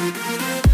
Música